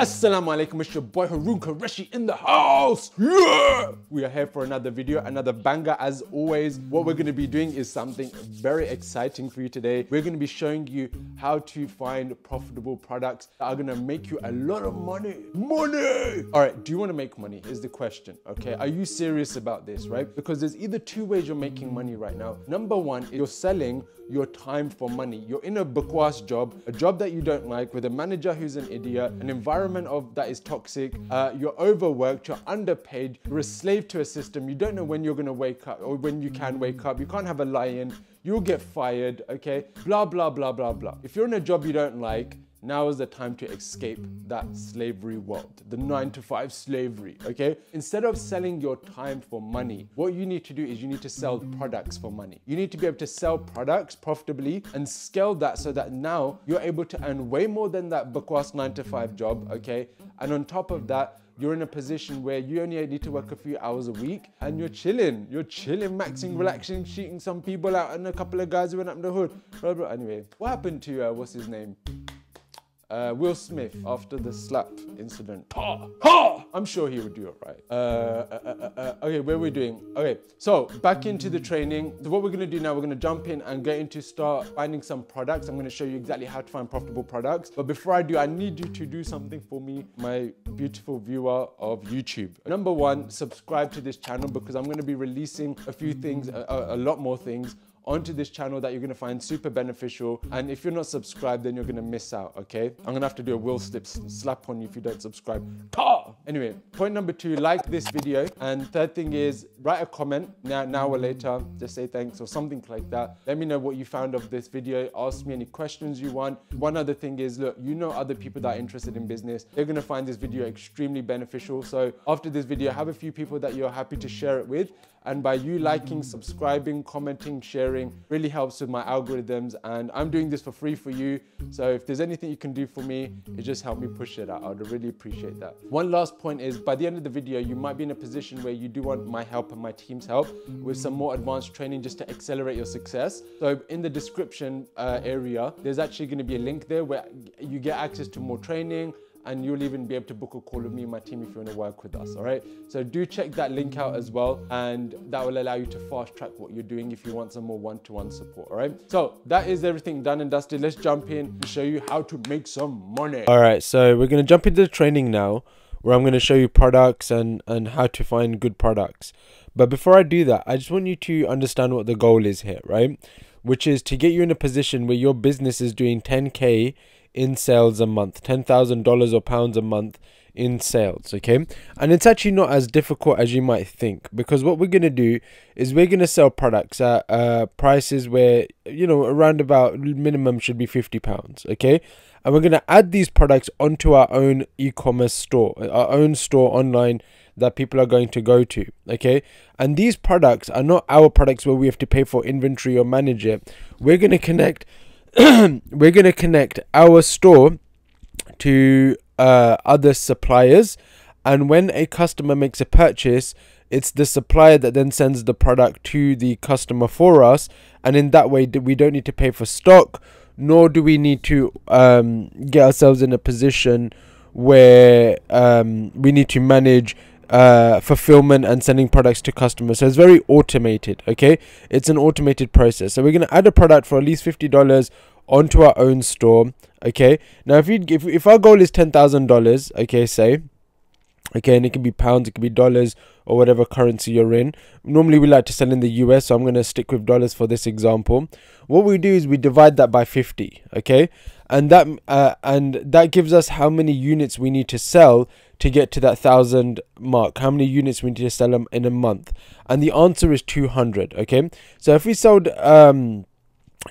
Assalamu alaikum, it's your boy Haroon Qureshi in the house. Yeah! We are here for another video, another banger as always. What we're gonna be doing is something very exciting for you today. We're gonna be showing you how to find profitable products that are gonna make you a lot of money. Money! All right, do you wanna make money is the question, okay? Are you serious about this, right? Because there's either two ways you're making money right now. Number one, you're selling your time for money. You're in a bakwas job, a job that you don't like, with a manager who's an idiot, an environment of that is toxic. Uh, you're overworked, you're underpaid, you're a slave to a system. You don't know when you're gonna wake up or when you can wake up. You can't have a lie-in. You'll get fired, okay? Blah, blah, blah, blah, blah. If you're in a job you don't like, now is the time to escape that slavery world, the nine to five slavery, okay? Instead of selling your time for money, what you need to do is you need to sell products for money. You need to be able to sell products profitably and scale that so that now you're able to earn way more than that bakwas nine to five job, okay? And on top of that, you're in a position where you only need to work a few hours a week and you're chilling. You're chilling, maxing, relaxing, shooting some people out and a couple of guys who went up the hood. Anyway, what happened to, uh, what's his name? Uh, Will Smith after the slap incident. Ha! Ha! I'm sure he would do it right. Uh, uh, uh, uh, okay, where are we doing? Okay, so back into the training. What we're gonna do now, we're gonna jump in and get into start finding some products. I'm gonna show you exactly how to find profitable products. But before I do, I need you to do something for me, my beautiful viewer of YouTube. Number one, subscribe to this channel because I'm gonna be releasing a few things, a, a lot more things onto this channel that you're gonna find super beneficial. And if you're not subscribed, then you're gonna miss out, okay? I'm gonna have to do a will slip slap on you if you don't subscribe. Anyway, point number two, like this video. And third thing is write a comment now, now or later, just say thanks or something like that. Let me know what you found of this video. Ask me any questions you want. One other thing is, look, you know other people that are interested in business. They're gonna find this video extremely beneficial. So after this video, have a few people that you're happy to share it with. And by you liking, subscribing, commenting, sharing, really helps with my algorithms. And I'm doing this for free for you. So if there's anything you can do for me, it just help me push it out. I would really appreciate that. One last point is by the end of the video, you might be in a position where you do want my help and my team's help with some more advanced training just to accelerate your success. So in the description uh, area, there's actually gonna be a link there where you get access to more training, and you'll even be able to book a call with me and my team if you want to work with us all right? So do check that link out as well and that will allow you to fast track what you're doing if you want some more one-to-one support all right? So that is everything done and dusted. Let's jump in and show you how to make some money. All right so we're going to jump into the training now where i'm going to show you products and and how to find good products but before i do that i just want you to understand what the goal is here right which is to get you in a position where your business is doing 10k in sales a month, $10,000 or pounds a month in sales, okay? And it's actually not as difficult as you might think because what we're going to do is we're going to sell products at uh, prices where, you know, around about minimum should be 50 pounds, okay? And we're going to add these products onto our own e-commerce store, our own store online that people are going to go to, okay? And these products are not our products where we have to pay for inventory or manage it. We're going to connect we're going to connect our store to uh, other suppliers and when a customer makes a purchase it's the supplier that then sends the product to the customer for us and in that way we don't need to pay for stock nor do we need to um, get ourselves in a position where um, we need to manage uh, fulfillment and sending products to customers. So it's very automated. Okay, it's an automated process. So we're gonna add a product for at least fifty dollars onto our own store. Okay, now if you if if our goal is ten thousand dollars, okay, say. Okay, and it can be pounds, it can be dollars, or whatever currency you're in. Normally, we like to sell in the US, so I'm going to stick with dollars for this example. What we do is we divide that by 50, okay, and that uh, and that gives us how many units we need to sell to get to that thousand mark. How many units we need to sell in a month? And the answer is 200 okay? So if we sold um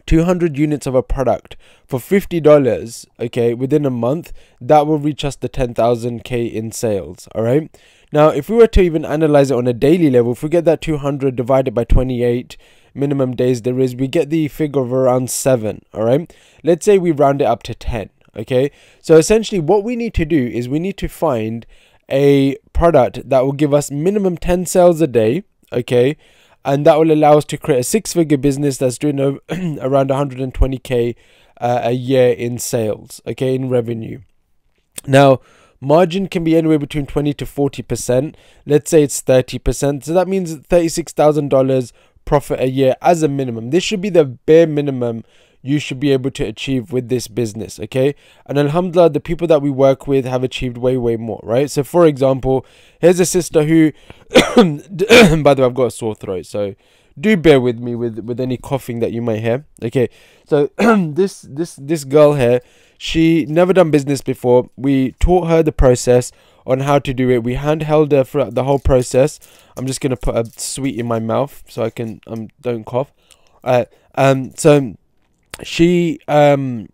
200 units of a product for $50 okay within a month that will reach us the 10,000k in sales all right now if we were to even analyze it on a daily level if we get that 200 divided by 28 minimum days there is we get the figure of around 7 all right? Let's say we round it up to 10 okay? So essentially what we need to do is we need to find a product that will give us minimum 10 sales a day okay? And that will allow us to create a six figure business that's doing a, around 120k uh, a year in sales okay in revenue. Now margin can be anywhere between 20 to 40%. Let's say it's 30%. So that means $36,000 profit a year as a minimum. This should be the bare minimum you should be able to achieve with this business okay and alhamdulillah the people that we work with have achieved way way more right so for example here's a sister who by the way i've got a sore throat so do bear with me with with any coughing that you might hear. Okay so this this this girl here she never done business before. We taught her the process on how to do it. We handheld her throughout the whole process. I'm just gonna put a sweet in my mouth so i can um don't cough. Uh, um so she um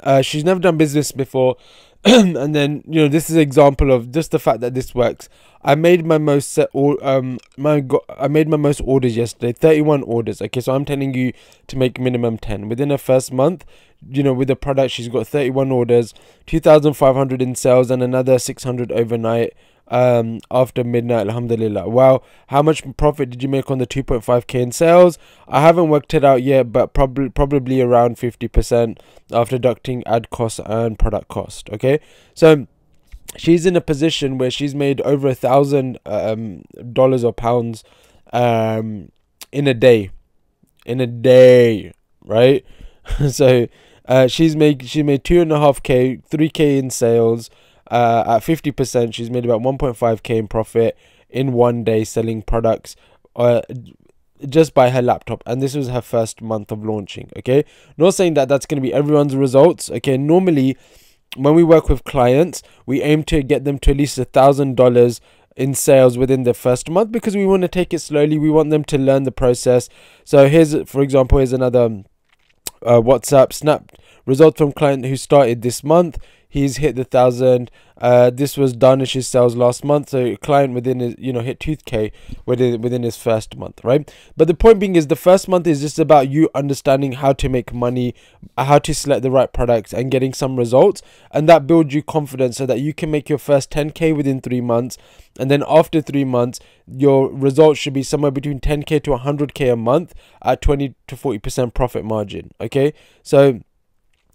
uh, she's never done business before and then you know this is an example of just the fact that this works. I made my most set or um my go- i made my most orders yesterday 31 orders okay? So i'm telling you to make minimum 10 within her first month you know with the product she's got 31 orders 2500 in sales and another 600 overnight um after midnight alhamdulillah. Wow how much profit did you make on the 2.5k in sales? I haven't worked it out yet but probably probably around 50% after deducting ad cost and product cost okay? So she's in a position where she's made over a thousand um dollars or pounds um in a day. In a day right? So uh she's made she made two and a half k three k in sales uh, at 50%, she's made about 1.5k in profit in one day selling products uh, just by her laptop. And this was her first month of launching. Okay, not saying that that's going to be everyone's results. Okay, normally when we work with clients, we aim to get them to at least a thousand dollars in sales within the first month because we want to take it slowly. We want them to learn the process. So here's, for example, here's another uh, WhatsApp snap result from client who started this month he's hit the thousand. Uh, this was Danish's sales last month, so client within his, you know, hit 2k within within his first month, right? But the point being is the first month is just about you understanding how to make money, how to select the right products, and getting some results, and that builds you confidence so that you can make your first 10k within three months, and then after three months, your results should be somewhere between 10k to 100k a month at 20 to 40 percent profit margin. Okay, so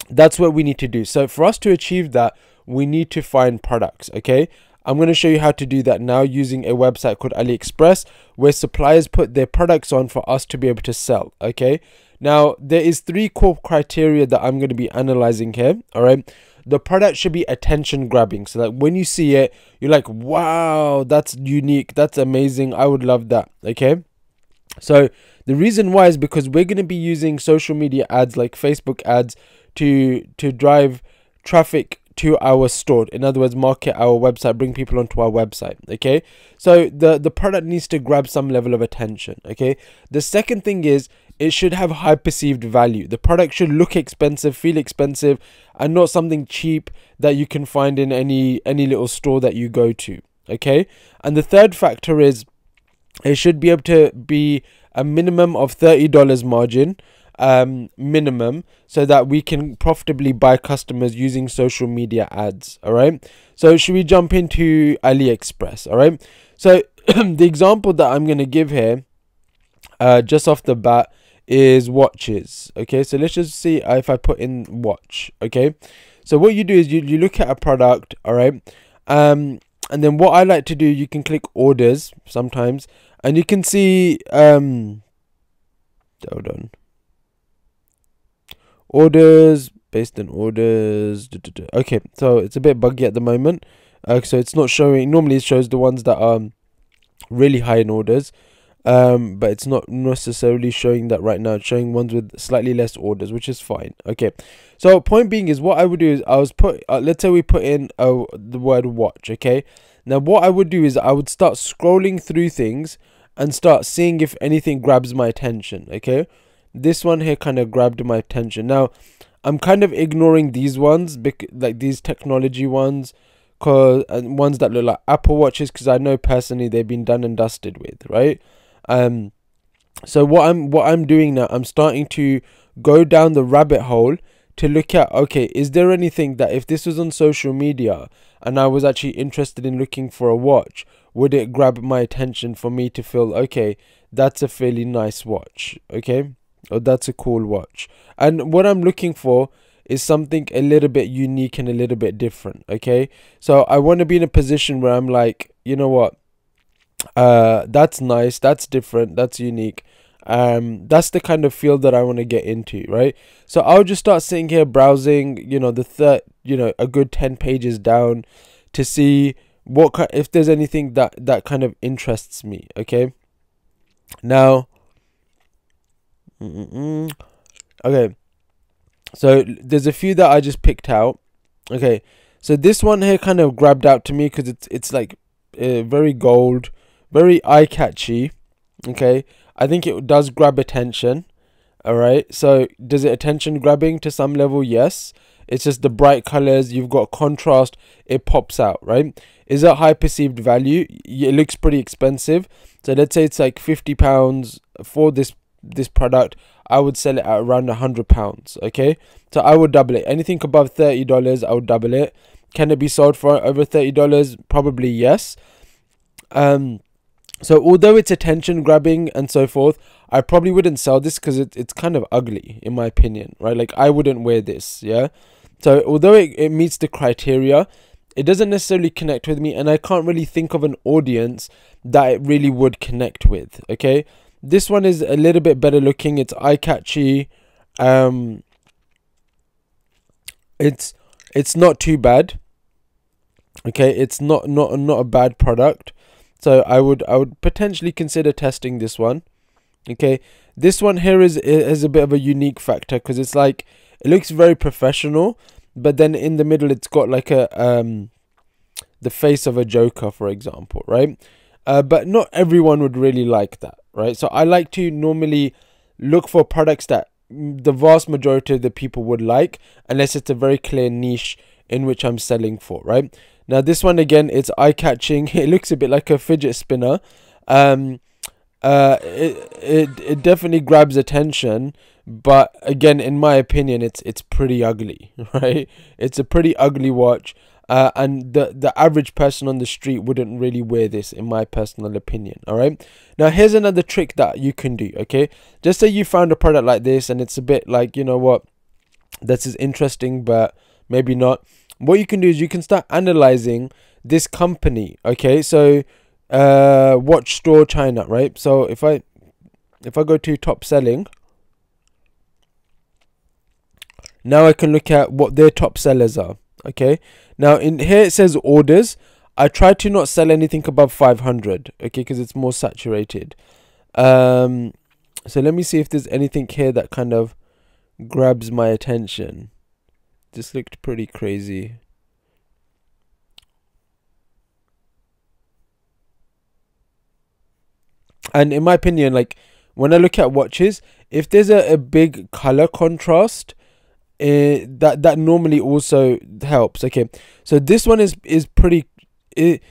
that's what we need to do. So for us to achieve that, we need to find products, okay? I'm going to show you how to do that now using a website called AliExpress where suppliers put their products on for us to be able to sell, okay? Now, there is three core criteria that I'm going to be analyzing here, all right? The product should be attention grabbing so that when you see it, you're like, wow, that's unique, that's amazing, I would love that, okay? So, the reason why is because we're going to be using social media ads like Facebook ads to to drive traffic to our store. In other words market our website bring people onto our website okay? So the the product needs to grab some level of attention okay? The second thing is it should have high perceived value. The product should look expensive feel expensive and not something cheap that you can find in any any little store that you go to okay? And the third factor is it should be able to be a minimum of $30 margin um, minimum so that we can profitably buy customers using social media ads. All right. So, should we jump into AliExpress? All right. So, the example that I'm going to give here, uh, just off the bat, is watches. Okay. So, let's just see if I put in watch. Okay. So, what you do is you, you look at a product. All right. Um, and then what I like to do, you can click orders sometimes, and you can see um, hold on orders based on orders okay so it's a bit buggy at the moment. Uh, so it's not showing normally it shows the ones that are really high in orders um but it's not necessarily showing that right now. It's showing ones with slightly less orders which is fine. Okay so point being is what i would do is i was put uh, let's say we put in uh, the word watch okay? Now what i would do is i would start scrolling through things and start seeing if anything grabs my attention okay this one here kind of grabbed my attention. Now, I'm kind of ignoring these ones, like these technology ones, cause and ones that look like Apple watches, because I know personally they've been done and dusted with, right? Um, so what I'm what I'm doing now, I'm starting to go down the rabbit hole to look at okay, is there anything that if this was on social media and I was actually interested in looking for a watch, would it grab my attention for me to feel okay, that's a fairly nice watch, okay? Oh, that's a cool watch. And what I'm looking for is something a little bit unique and a little bit different. Okay, so I want to be in a position where I'm like, you know what, uh, that's nice, that's different, that's unique. Um, that's the kind of field that I want to get into, right? So I'll just start sitting here browsing, you know, the third, you know, a good ten pages down, to see what if there's anything that that kind of interests me. Okay. Now. Mm-mm. Okay. So there's a few that I just picked out. Okay, so this one here kind of grabbed out to me because it's it's like uh, very gold, very eye catchy. Okay, I think it does grab attention. All right, so does it attention grabbing to some level? Yes. It's just the bright colors. You've got contrast. It pops out, right? Is it high perceived value? It looks pretty expensive. So let's say it's like fifty pounds for this this product. I would sell it at around a hundred pounds. Okay, so I would double it. Anything above thirty dollars, I would double it. Can it be sold for over thirty dollars? Probably yes. Um, so although it's attention grabbing and so forth, I probably wouldn't sell this because it, it's kind of ugly in my opinion, right? Like I wouldn't wear this, yeah. So although it, it meets the criteria, it doesn't necessarily connect with me, and I can't really think of an audience that it really would connect with. Okay, this one is a little bit better looking. It's eye catchy. Um, it's it's not too bad. Okay, it's not not not a bad product. So I would I would potentially consider testing this one. Okay, this one here is is a bit of a unique factor because it's like it looks very professional, but then in the middle it's got like a um the face of a joker, for example, right? Uh, but not everyone would really like that right? So I like to normally look for products that the vast majority of the people would like, unless it's a very clear niche in which I'm selling for, right? Now this one again, it's eye catching. It looks a bit like a fidget spinner. Um, uh, it it it definitely grabs attention, but again, in my opinion, it's it's pretty ugly, right? It's a pretty ugly watch. Uh, and the the average person on the street wouldn't really wear this in my personal opinion all right? Now here's another trick that you can do okay? Just say you found a product like this and it's a bit like you know what this is interesting but maybe not. What you can do is you can start analyzing this company okay? So uh watch store china right? So if i if i go to top selling now i can look at what their top sellers are okay now in here it says orders. I try to not sell anything above 500, okay, because it's more saturated. Um, so let me see if there's anything here that kind of grabs my attention. This looked pretty crazy. And in my opinion, like when I look at watches, if there's a, a big color contrast, uh, that that normally also helps. Okay, so this one is is pretty. It,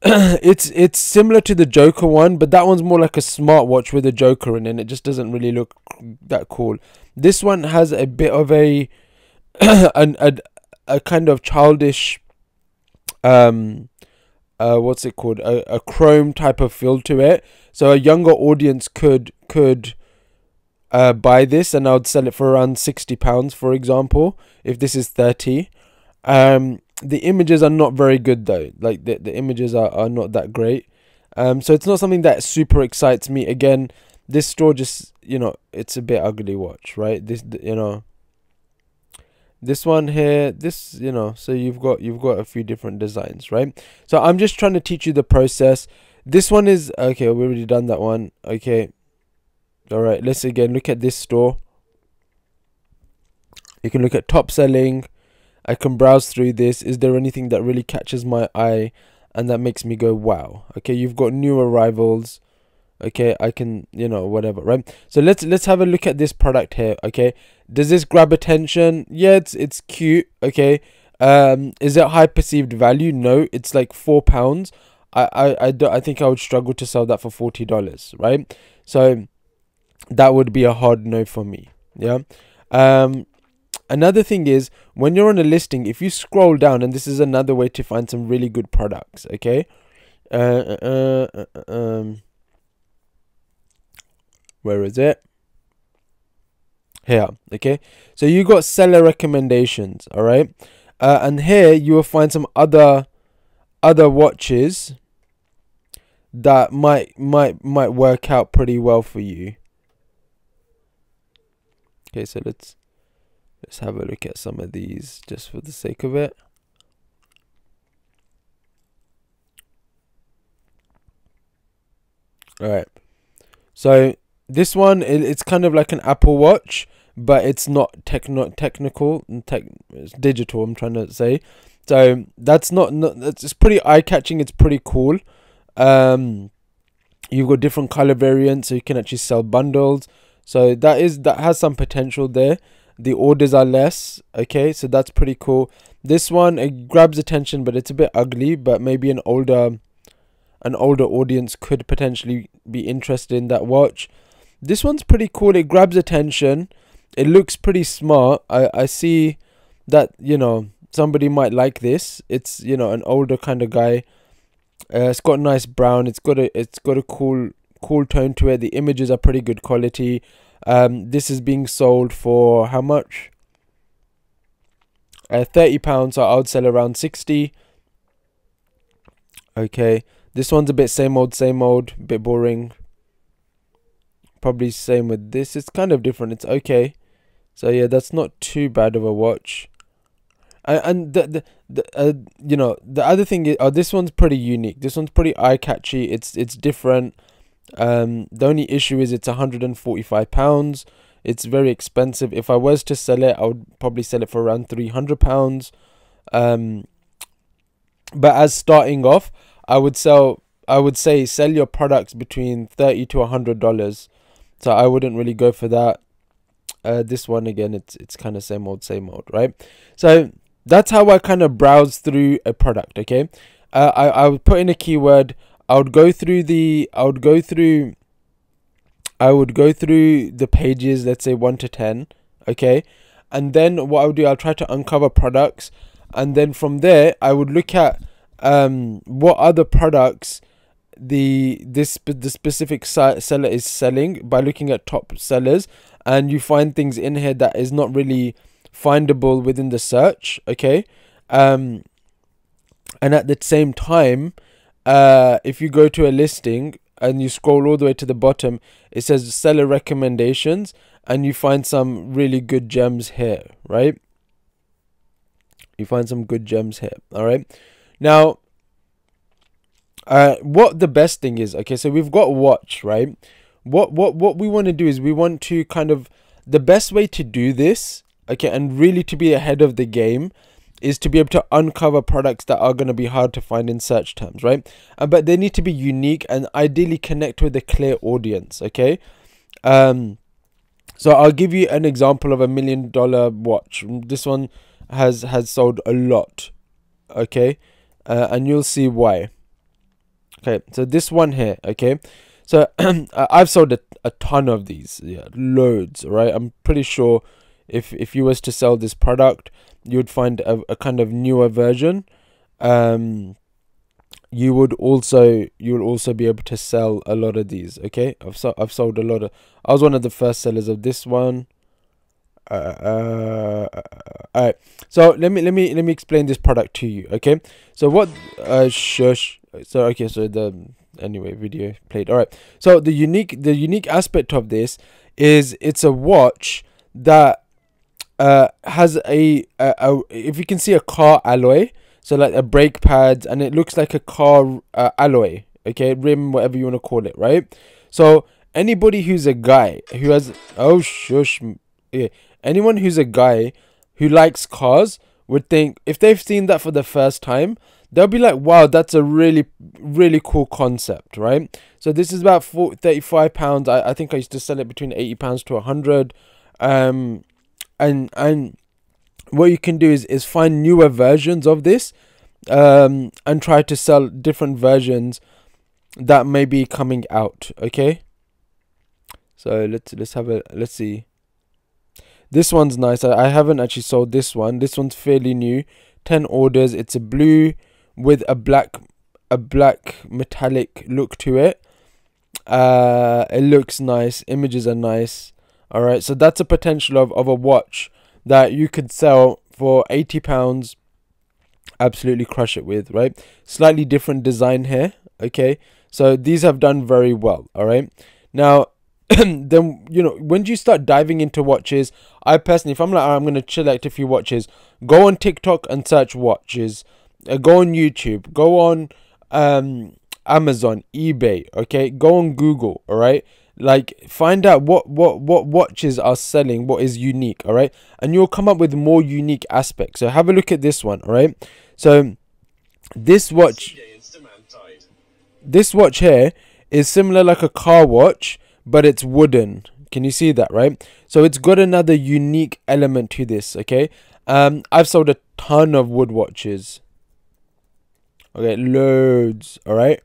it's it's similar to the Joker one, but that one's more like a smartwatch with a Joker in it. It just doesn't really look that cool. This one has a bit of a an a, a kind of childish um uh what's it called a, a chrome type of feel to it so a younger audience could could uh, buy this and I would sell it for around sixty pounds, for example. If this is thirty, um, the images are not very good though. Like the the images are are not that great. Um, so it's not something that super excites me. Again, this store just you know it's a bit ugly. Watch right. This you know. This one here, this you know, so you've got you've got a few different designs, right? So I'm just trying to teach you the process. This one is okay. we've already done that one. Okay, all right let's again look at this store. You can look at top selling. I can browse through this. Is there anything that really catches my eye and that makes me go wow. Okay you've got new arrivals. Okay i can you know whatever right? So let's let's have a look at this product here okay? Does this grab attention? Yeah it's it's cute okay? Um is it high perceived value? No it's like four pounds. I i i, do, I think i would struggle to sell that for 40 dollars right? So that would be a hard no for me. Yeah. Um, another thing is when you're on a listing, if you scroll down, and this is another way to find some really good products. Okay. Uh, uh, uh, uh um, where is it? here. Okay, so you got seller recommendations. All right, uh, and here you will find some other other watches that might might might work out pretty well for you. Okay, so let's let's have a look at some of these just for the sake of it. All right. So this one it, it's kind of like an Apple Watch, but it's not techno technical and tech it's digital. I'm trying to say. So that's not, not that's it's pretty eye catching. It's pretty cool. Um, you've got different color variants, so you can actually sell bundles. So that is that has some potential there. The orders are less. Okay, so that's pretty cool. This one it grabs attention, but it's a bit ugly. But maybe an older an older audience could potentially be interested in that watch. This one's pretty cool. It grabs attention. It looks pretty smart. I, I see that, you know, somebody might like this. It's, you know, an older kind of guy. Uh, it's got nice brown. It's got a it's got a cool cool tone to it. The images are pretty good quality. Um, this is being sold for how much? Uh, thirty pounds. So I would sell around sixty. Okay, this one's a bit same old, same old, bit boring. Probably same with this. It's kind of different. It's okay. So yeah, that's not too bad of a watch. And, and the the, the uh, you know the other thing is oh this one's pretty unique. This one's pretty eye catchy. It's it's different. Um, the only issue is it's 145 pounds. It's very expensive. If I was to sell it, I would probably sell it for around 300 pounds. Um, but as starting off, I would sell I would say sell your products between 30 to 100 dollars. So I wouldn't really go for that. Uh, this one again it's it's kind of same old same old, right? So that's how I kind of browse through a product, okay? Uh, I I would put in a keyword, I would go through the I would go through I would go through the pages, let's say 1 to 10, okay? And then what I would do, I'll try to uncover products. And then from there I would look at um, what other products the this the specific seller is selling by looking at top sellers. And you find things in here that is not really findable within the search okay? Um and at the same time uh if you go to a listing and you scroll all the way to the bottom it says seller recommendations and you find some really good gems here right you find some good gems here all right now, uh, what the best thing is, okay, so we've got watch, right? What what what we want to do is we want to kind of the best way to do this, okay, and really to be ahead of the game is to be able to uncover products that are going to be hard to find in search terms, right? Uh, but they need to be unique and ideally connect with a clear audience, okay? Um, so I'll give you an example of a million dollar watch. This one has has sold a lot, okay? uh, and you'll see why. Okay, so this one here, okay, so I've sold a, a ton of these, yeah, loads, right? I'm pretty sure if if you was to sell this product, you'd find a, a kind of newer version. Um, you would also you will also be able to sell a lot of these. Okay, I've so, I've sold a lot of. I was one of the first sellers of this one. Uh, uh, all right. So let me let me let me explain this product to you. Okay. So what? Uh, shush. So okay. So the anyway video played. All right. So the unique the unique aspect of this is it's a watch that uh has a, a, a if you can see a car alloy. So like a brake pads and it looks like a car uh, alloy. Okay, rim, whatever you want to call it, right? So anybody who's a guy who has oh shush yeah, anyone who's a guy who likes cars would think if they've seen that for the first time, they'll be like, wow, that's a really, really cool concept, right? So this is about 40, 35 pounds. I, I think I used to sell it between 80 pounds to 100. Um, and, and what you can do is, is find newer versions of this um, and try to sell different versions that may be coming out, okay? So let's let's have a let's see. This one's nice. I, I haven't actually sold this one. This one's fairly new. 10 orders. It's a blue with a black a black metallic look to it. Uh, it looks nice. Images are nice. All right, so that's a potential of, of a watch that you could sell for 80 pounds absolutely crush it with right? Slightly different design here okay? So these have done very well all right? Now then you know when you start diving into watches? I personally if i'm like i'm gonna select a few watches go on tiktok and search watches uh, go on youtube go on um amazon ebay okay? Go on google all right like find out what what what watches are selling what is unique all right and you'll come up with more unique aspects. So have a look at this one all right so this watch this watch here is similar like a car watch but it's wooden. Can you see that right? So it's got another unique element to this okay? Um i've sold a ton of wood watches. Okay loads all right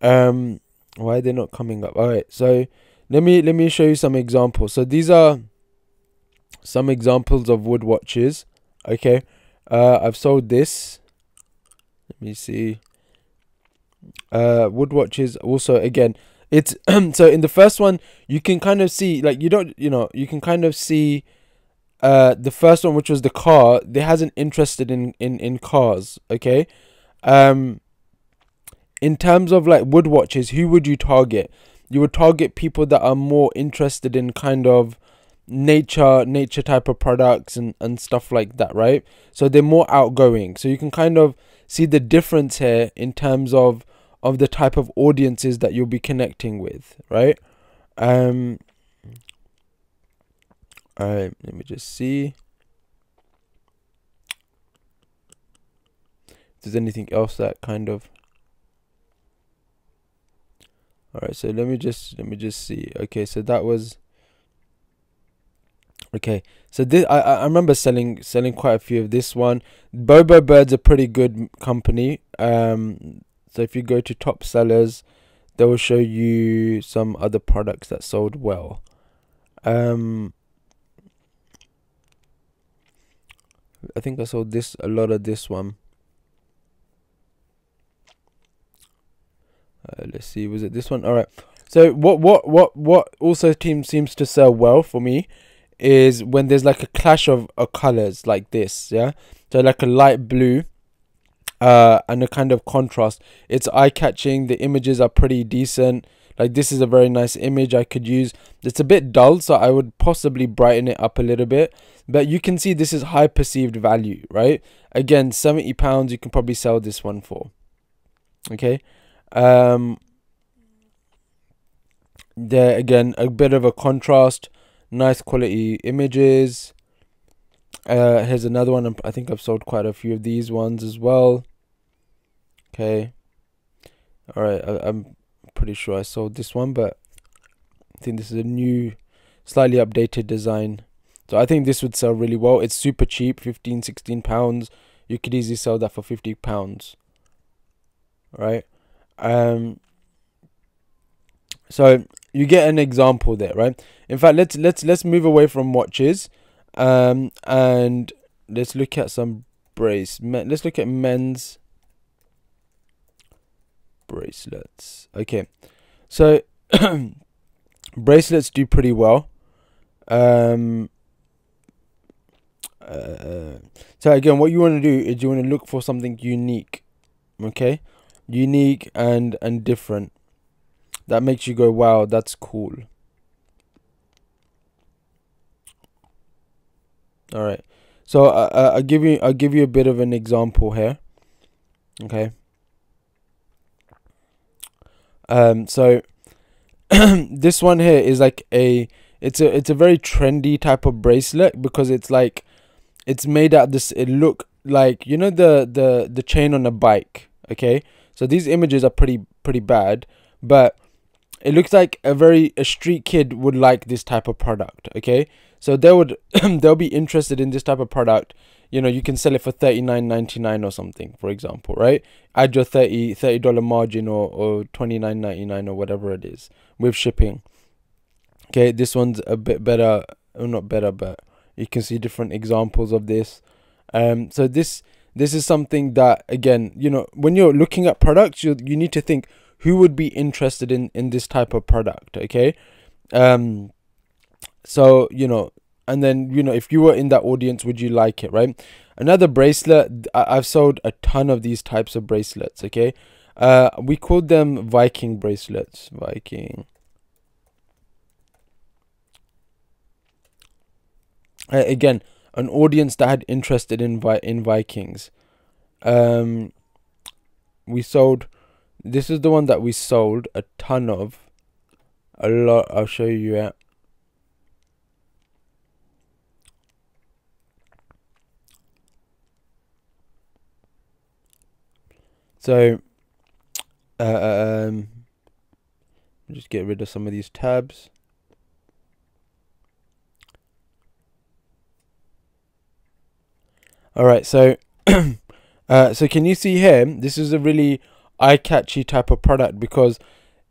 um why are they not coming up? All right so let me let me show you some examples. So these are some examples of wood watches. Okay. Uh i've sold this. Let me see. Uh wood watches also again it's so in the first one you can kind of see like you don't you know you can kind of see uh the first one which was the car they hasn't interested in in in cars. Okay. Um in terms of like wood watches who would you target you would target people that are more interested in kind of nature nature type of products and and stuff like that right? So they're more outgoing. So you can kind of see the difference here in terms of of the type of audiences that you'll be connecting with right? Um all right let me just see. If there's anything else that kind of all right so let me just let me just see. Okay so that was okay. So this i i remember selling selling quite a few of this one. Bobo bird's a pretty good company. Um so if you go to top sellers they will show you some other products that sold well. Um i think i sold this a lot of this one Uh, let's see, was it this one? All right. So what what what what also team seems to sell well for me is when there's like a clash of, of colors like this, yeah. So like a light blue, uh, and a kind of contrast. It's eye catching. The images are pretty decent. Like this is a very nice image I could use. It's a bit dull, so I would possibly brighten it up a little bit. But you can see this is high perceived value, right? Again, seventy pounds. You can probably sell this one for. Okay. Um, there again, a bit of a contrast, nice quality images. Uh, here's another one. I think I've sold quite a few of these ones as well. Okay. All right, I, I'm pretty sure I sold this one, but I think this is a new, slightly updated design. So I think this would sell really well. It's super cheap, 15, 16 pounds. You could easily sell that for 50 pounds. Right? Um, so you get an example there, right? In fact, let's let's let's move away from watches, um, and let's look at some brace. Let's look at men's bracelets. Okay, so bracelets do pretty well. Um, uh, so again, what you want to do is you want to look for something unique. Okay, unique and and different. That makes you go wow that's cool. All right so uh, i'll give you i'll give you a bit of an example here. Okay. Um so this one here is like a it's a it's a very trendy type of bracelet because it's like it's made out this it look like you know the the the chain on a bike okay so these images are pretty pretty bad, but it looks like a very a street kid would like this type of product. Okay, so they would they'll be interested in this type of product. You know, you can sell it for thirty nine ninety nine or something, for example, right? Add your 30 30 dollar margin or or twenty nine ninety nine or whatever it is with shipping. Okay, this one's a bit better, well, not better, but you can see different examples of this. Um, so this this is something that again you know when you're looking at products you you need to think who would be interested in in this type of product okay? Um so you know and then you know if you were in that audience would you like it right? Another bracelet i've sold a ton of these types of bracelets okay? Uh we called them viking bracelets viking. Uh, again an audience that had interested in vi- in vikings. Um we sold this is the one that we sold a ton of. A lot i'll show you at So, uh, um, just get rid of some of these tabs. All right, so, uh, so can you see here? This is a really eye-catchy type of product because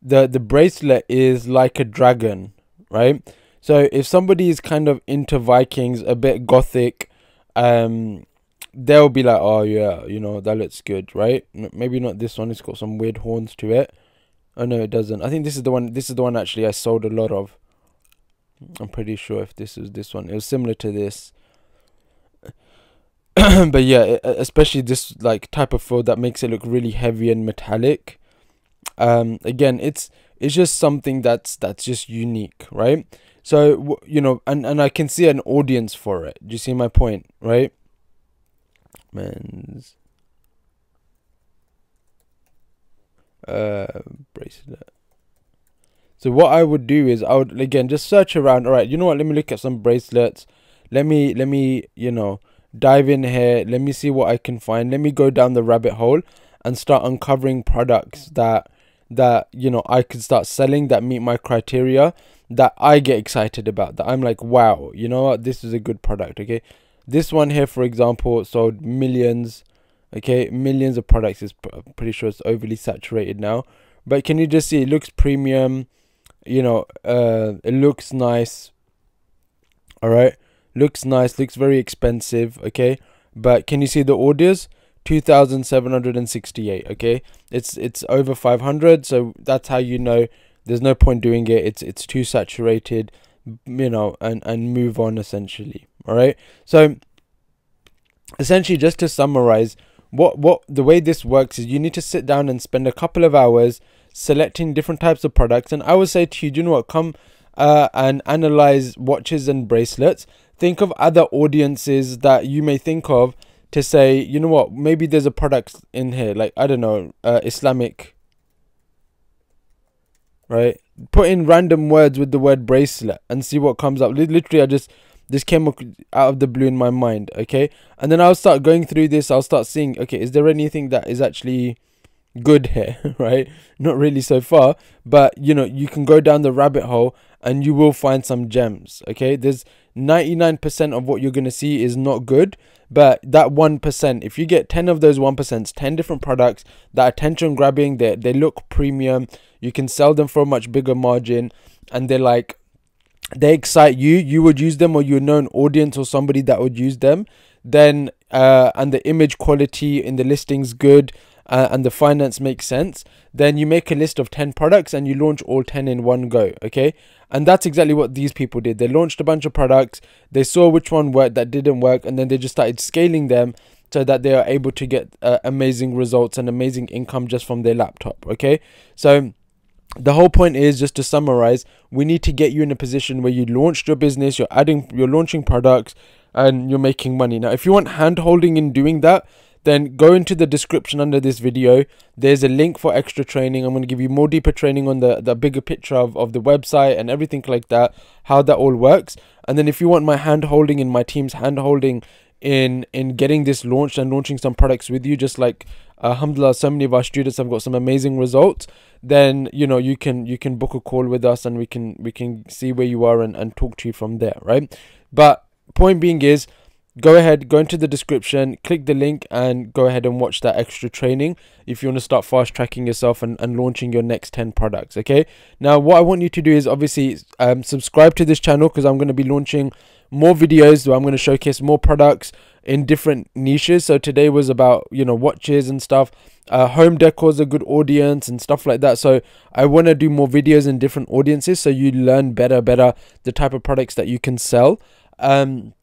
the the bracelet is like a dragon, right? So if somebody is kind of into Vikings, a bit gothic, um, they'll be like, oh yeah, you know that looks good, right? Maybe not this one. It's got some weird horns to it. Oh no, it doesn't. I think this is the one. This is the one actually I sold a lot of. I'm pretty sure if this is this one, it was similar to this. but yeah, especially this like type of foil that makes it look really heavy and metallic. Um, again, it's it's just something that's that's just unique, right? So you know, and and I can see an audience for it. Do you see my point, right? men's uh bracelet. So what I would do is I would again just search around. All right, you know what? Let me look at some bracelets. Let me let me you know dive in here. Let me see what I can find. Let me go down the rabbit hole and start uncovering products that that you know I could start selling that meet my criteria that I get excited about. That I'm like, wow, you know what? This is a good product. Okay, this one here, for example, sold millions, okay, millions of products. Is pretty sure it's overly saturated now, but can you just see? It looks premium, you know. Uh, it looks nice. All right, looks nice. Looks very expensive. Okay, but can you see the orders? 2768 okay it's it's over 500 so that's how you know there's no point doing it it's it's too saturated you know and and move on essentially all right. So essentially, just to summarize, what what the way this works is you need to sit down and spend a couple of hours selecting different types of products. And I would say to you, do you know what? Come uh, and analyze watches and bracelets. Think of other audiences that you may think of to say, you know what? Maybe there's a product in here, like I don't know, uh, Islamic. Right. Put in random words with the word bracelet and see what comes up. Literally, I just this came out of the blue in my mind okay and then i'll start going through this i'll start seeing okay is there anything that is actually good here right not really so far but you know you can go down the rabbit hole and you will find some gems okay? There's 99% of what you're going to see is not good but that 1% if you get 10 of those 1% 10 different products that are attention grabbing they they look premium you can sell them for a much bigger margin and they're like they excite you, you would use them, or you know an audience or somebody that would use them, then uh, and the image quality in the listings good, uh, and the finance makes sense, then you make a list of 10 products and you launch all 10 in one go, okay? And that's exactly what these people did. They launched a bunch of products, they saw which one worked, that didn't work, and then they just started scaling them so that they are able to get uh, amazing results and amazing income just from their laptop, okay? So, the whole point is just to summarize we need to get you in a position where you launched your business you're adding you're launching products and you're making money now if you want hand holding in doing that then go into the description under this video. There's a link for extra training. I'm going to give you more deeper training on the the bigger picture of, of the website and everything like that how that all works. And then if you want my hand holding in my team's hand holding in in getting this launched and launching some products with you just like uh, alhamdulillah so many of our students have got some amazing results then you know you can you can book a call with us and we can we can see where you are and, and talk to you from there right? But point being is go ahead, go into the description, click the link, and go ahead and watch that extra training if you want to start fast tracking yourself and, and launching your next 10 products. Okay, now what I want you to do is obviously um, subscribe to this channel because I'm going to be launching more videos where I'm going to showcase more products in different niches. So today was about you know watches and stuff. Uh, home decor is a good audience and stuff like that. So I want to do more videos in different audiences so you learn better, better the type of products that you can sell. Um,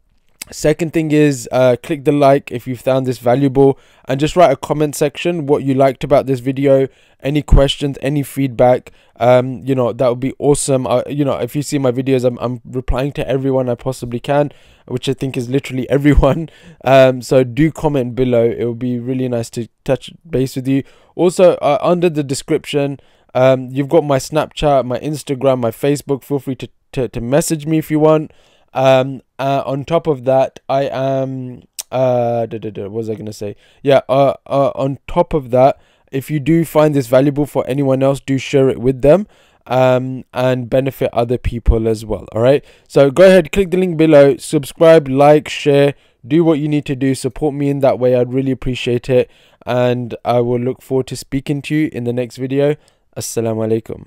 Second thing is uh, click the like if you found this valuable and just write a comment section what you liked about this video, any questions, any feedback. Um, you know, that would be awesome. Uh, you know, if you see my videos, I'm, I'm replying to everyone I possibly can, which I think is literally everyone. Um, so do comment below. It would be really nice to touch base with you. Also, uh, under the description, um, you've got my Snapchat, my Instagram, my Facebook. Feel free to, to, to message me if you want. Um, uh, on top of that, I am. Uh, what was I gonna say? Yeah. Uh, uh, on top of that, if you do find this valuable for anyone else, do share it with them um, and benefit other people as well. All right. So go ahead, click the link below, subscribe, like, share, do what you need to do. Support me in that way. I'd really appreciate it. And I will look forward to speaking to you in the next video. Assalamu alaikum.